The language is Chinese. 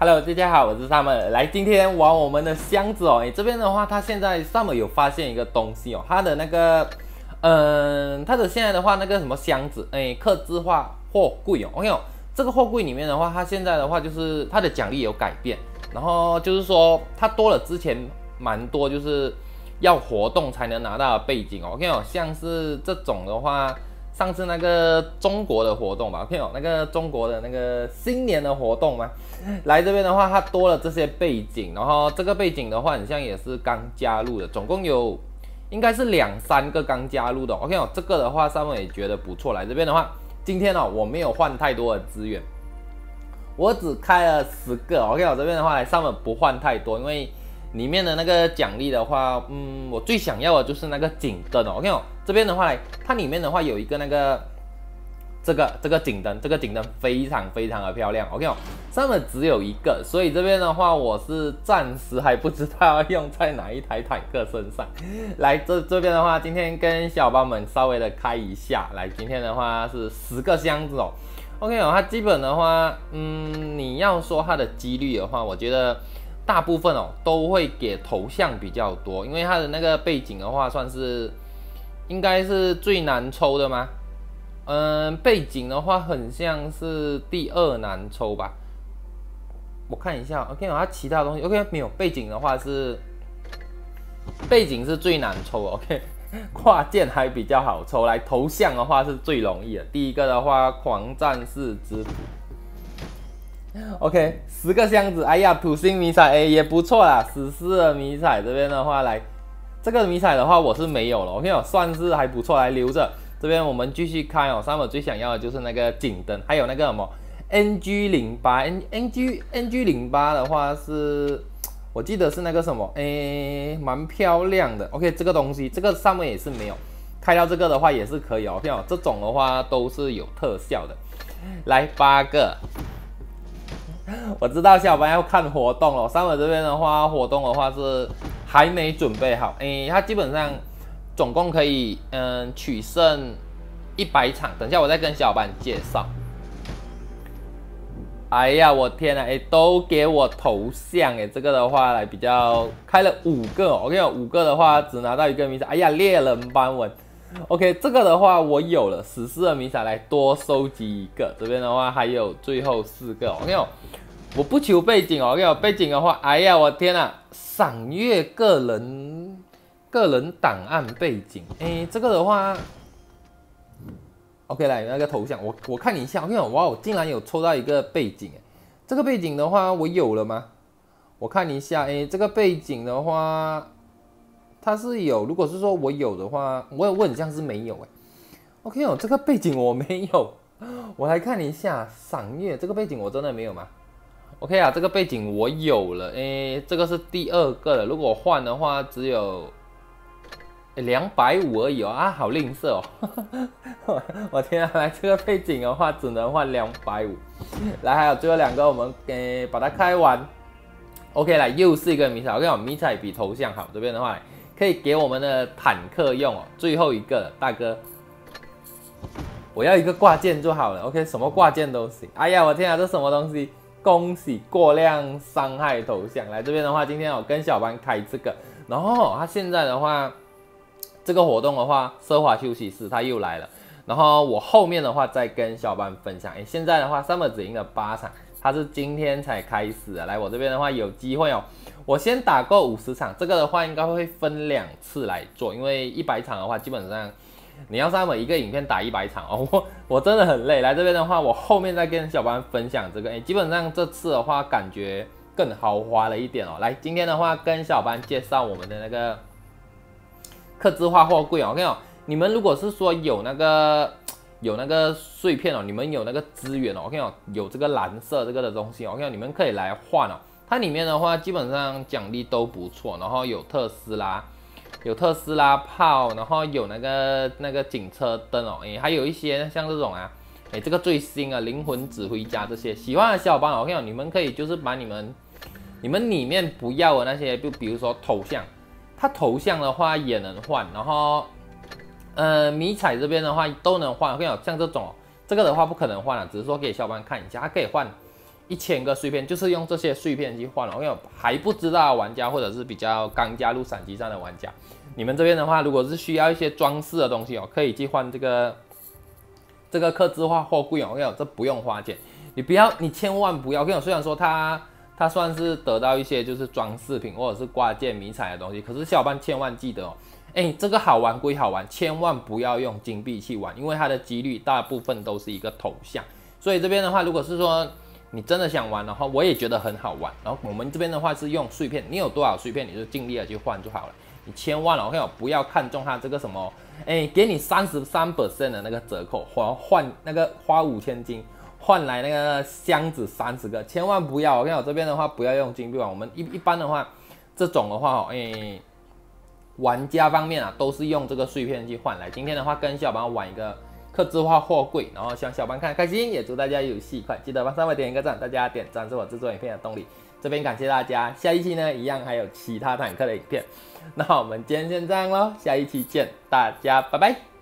Hello，大家好，我是 Summer。来，今天玩我们的箱子哦。哎，这边的话，它现在 Summer 有发现一个东西哦，它的那个，嗯，它的现在的话，那个什么箱子，哎，刻字化货柜哦。OK 哦，这个货柜里面的话，它现在的话就是它的奖励有改变，然后就是说它多了之前蛮多，就是要活动才能拿到背景哦。OK 哦，像是这种的话。上次那个中国的活动吧，OK，那个中国的那个新年的活动吗？来这边的话，它多了这些背景，然后这个背景的话，很像也是刚加入的，总共有应该是两三个刚加入的，OK 哦，这个的话上面也觉得不错。来这边的话，今天哦我没有换太多的资源，我只开了十个，OK 哦，这边的话来上面不换太多，因为。里面的那个奖励的话，嗯，我最想要的就是那个警灯哦。OK 哦，这边的话，它里面的话有一个那个这个这个警灯，这个警灯非常非常的漂亮。OK 哦，上面只有一个，所以这边的话我是暂时还不知道要用在哪一台坦克身上。来这这边的话，今天跟小伙伴们稍微的开一下。来，今天的话是十个箱子哦。OK 哦，它基本的话，嗯，你要说它的几率的话，我觉得。大部分哦都会给头像比较多，因为它的那个背景的话，算是应该是最难抽的吗？嗯，背景的话很像是第二难抽吧。我看一下，OK，它其他东西 OK 没有。背景的话是背景是最难抽，OK，跨件还比较好抽。来头像的话是最容易的。第一个的话，狂战士之。OK，十个箱子，哎呀，土星迷彩哎也不错啦，史诗的迷彩这边的话来，这个迷彩的话我是没有了，OK 哦，算是还不错，来留着。这边我们继续开哦，上面最想要的就是那个警灯，还有那个什么 NG 零八 N NG NG 零八的话是，我记得是那个什么哎，蛮漂亮的。OK，这个东西这个上面也是没有，开到这个的话也是可以哦，OK 哦，这种的话都是有特效的。来八个。我知道小伙伴要看活动了，上面这边的话，活动的话是还没准备好，诶，它基本上总共可以嗯取胜一百场，等下我再跟小伙伴介绍。哎呀，我天呐，哎，都给我头像，哎，这个的话来比较开了五个，OK，五个的话只拿到一个迷彩，哎呀，猎人斑纹，OK，这个的话我有了十四个迷彩，来多收集一个，这边的话还有最后四个，OK。我不求背景哦，我背景的话，哎呀，我天呐，赏月个人个人档案背景，哎，这个的话，OK，来那个头像，我我看一下，我哇，我竟然有抽到一个背景，这个背景的话，我有了吗？我看一下，哎，这个背景的话，它是有，如果是说我有的话，我有问像是没有，哎，OK 哦，这个背景我没有，我来看一下，赏月这个背景我真的没有吗？？OK 啊，这个背景我有了，诶，这个是第二个了。如果换的话，只有两百五而已哦，啊，好吝啬哦！我天啊，来这个背景的话，只能换两百五。来，还有最后两个，我们给把它开完。OK，来又是一个迷彩，我跟你讲，迷彩比头像好。这边的话，可以给我们的坦克用哦。最后一个，大哥，我要一个挂件就好了。OK，什么挂件都行。哎呀，我天啊，这什么东西？恭喜过量伤害头像来这边的话，今天我跟小班开这个，然后他现在的话，这个活动的话，奢华休息室他又来了，然后我后面的话再跟小班分享。哎，现在的话，Summer 只赢了八场，他是今天才开始的。来我这边的话，有机会哦，我先打够五十场，这个的话应该会分两次来做，因为一百场的话基本上。你要上面一个影片打一百场哦，我我真的很累。来这边的话，我后面再跟小班分享这个。哎，基本上这次的话，感觉更豪华了一点哦。来，今天的话跟小班介绍我们的那个刻字化货柜哦。我跟你讲，你们如果是说有那个有那个碎片哦，你们有那个资源哦，我跟你讲，有这个蓝色这个的东西哦，我跟你讲，你们可以来换哦。它里面的话基本上奖励都不错，然后有特斯拉。有特斯拉炮，然后有那个那个警车灯哦，诶，还有一些像这种啊，诶，这个最新啊，灵魂指挥家这些，喜欢的小伙伴，我跟你讲，你们可以就是把你们你们里面不要的那些，就比如说头像，它头像的话也能换，然后呃迷彩这边的话都能换，我跟你讲，像这种这个的话不可能换了，只是说给小伙伴看一下，它可以换一千个碎片，就是用这些碎片去换了。因为还不知道玩家或者是比较刚加入闪击战的玩家，你们这边的话，如果是需要一些装饰的东西哦，可以去换这个这个刻字化货柜哦。因为，这不用花钱，你不要，你千万不要。我跟你，虽然说它它算是得到一些就是装饰品或者是挂件迷彩的东西，可是小伙伴千万记得哦。哎，这个好玩归好玩，千万不要用金币去玩，因为它的几率大部分都是一个头像。所以这边的话，如果是说你真的想玩的话，我也觉得很好玩。然后我们这边的话是用碎片，你有多少碎片你就尽力的去换就好了。你千万哦，不要看中它这个什么，哎，给你三十三 percent 的那个折扣，换换那个花五千金换来那个箱子三十个，千万不要。我跟你讲，这边的话不要用金币玩，我们一一般的话，这种的话，哎。玩家方面啊，都是用这个碎片去换来。今天的话，跟小伙伴玩一个刻字化货柜，然后希望小伙伴看开心，也祝大家游戏愉快。记得帮三位点一个赞，大家点赞是我制作影片的动力。这边感谢大家，下一期呢一样还有其他坦克的影片。那我们今天先这样喽，下一期见，大家拜拜。